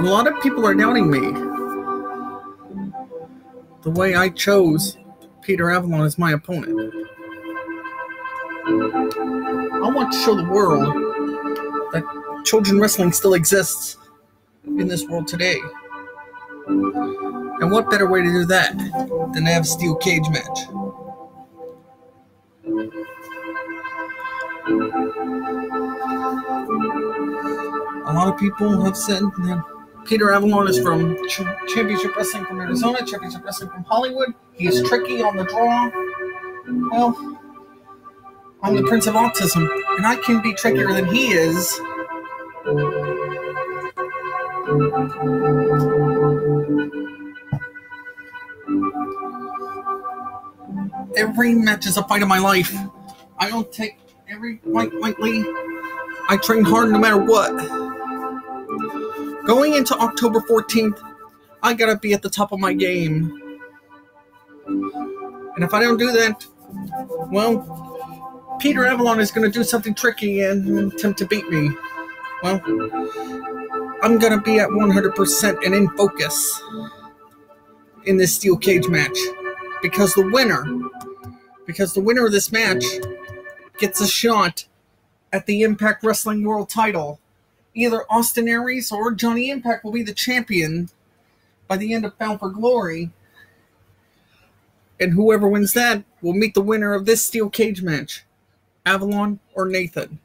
A lot of people are doubting me. The way I chose Peter Avalon as my opponent. I want to show the world that children wrestling still exists in this world today. And what better way to do that than to have a steel cage match? A lot of people have said Peter Avalon is from Ch- Championship Wrestling from Arizona, Championship Wrestling from Hollywood. He is tricky on the draw. Well, I'm the Prince of Autism, and I can be trickier than he is. Every match is a fight of my life. I don't take every fight lightly. I train hard no matter what. Going into October 14th, I gotta be at the top of my game. And if I don't do that, well, Peter Avalon is gonna do something tricky and attempt to beat me. Well, I'm gonna be at 100% and in focus in this steel cage match because the winner, because the winner of this match gets a shot at the Impact Wrestling World title. Either Austin Aries or Johnny Impact will be the champion by the end of Bound for Glory. And whoever wins that will meet the winner of this steel cage match Avalon or Nathan.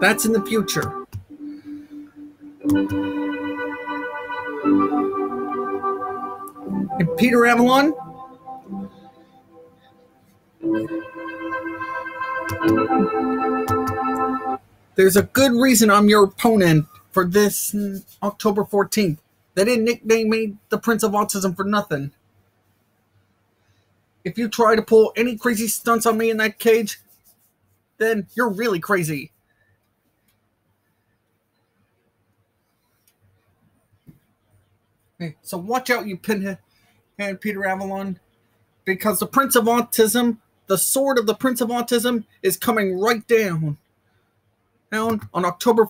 That's in the future. And Peter Avalon There's a good reason I'm your opponent for this October 14th. They didn't nickname me the Prince of Autism for nothing. If you try to pull any crazy stunts on me in that cage, then you're really crazy. So watch out, you pinhead Peter Avalon, because the Prince of Autism, the sword of the Prince of Autism, is coming right down. Down on October